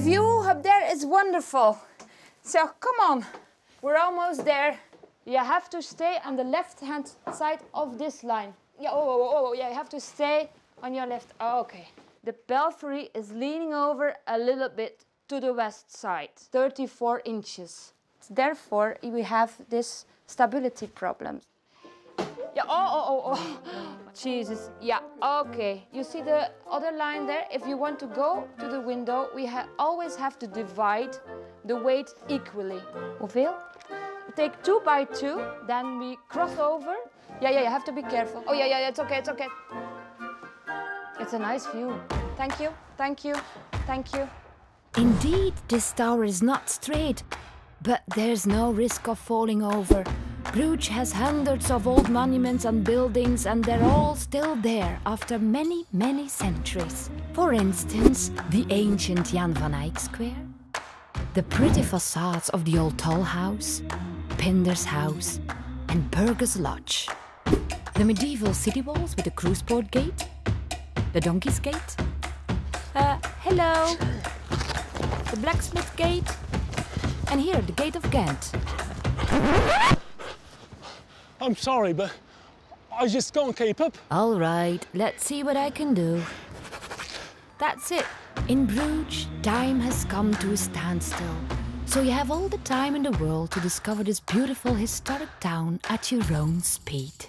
view up there is wonderful. So come on, we're almost there. You have to stay on the left-hand side of this line. Yeah, oh, oh, oh, oh, yeah, you have to stay on your left. Oh, okay. The belfry is leaning over a little bit to the west side, 34 inches. Therefore, we have this stability problem. Yeah, oh, oh, oh, oh. Jesus, yeah, okay. You see the other line there? If you want to go to the window, we ha always have to divide the weight equally. Hoeveel? Take two by two, then we cross over. Yeah, yeah, you have to be careful. Oh, yeah, yeah, it's okay, it's okay. It's a nice view. Thank you, thank you, thank you. Indeed, this tower is not straight, but there's no risk of falling over. Bruges has hundreds of old monuments and buildings, and they're all still there after many, many centuries. For instance, the ancient Jan van Eyck Square, the pretty facades of the old Toll House, Pinder's House, and Burghers Lodge, the medieval city walls with the Kruispoort Gate, the Donkey's Gate, uh, hello, the Blacksmith Gate, and here, the Gate of Ghent. I'm sorry, but I just can't keep up. All right, let's see what I can do. That's it. In Bruges, time has come to a standstill. So you have all the time in the world to discover this beautiful historic town at your own speed.